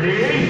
Ready?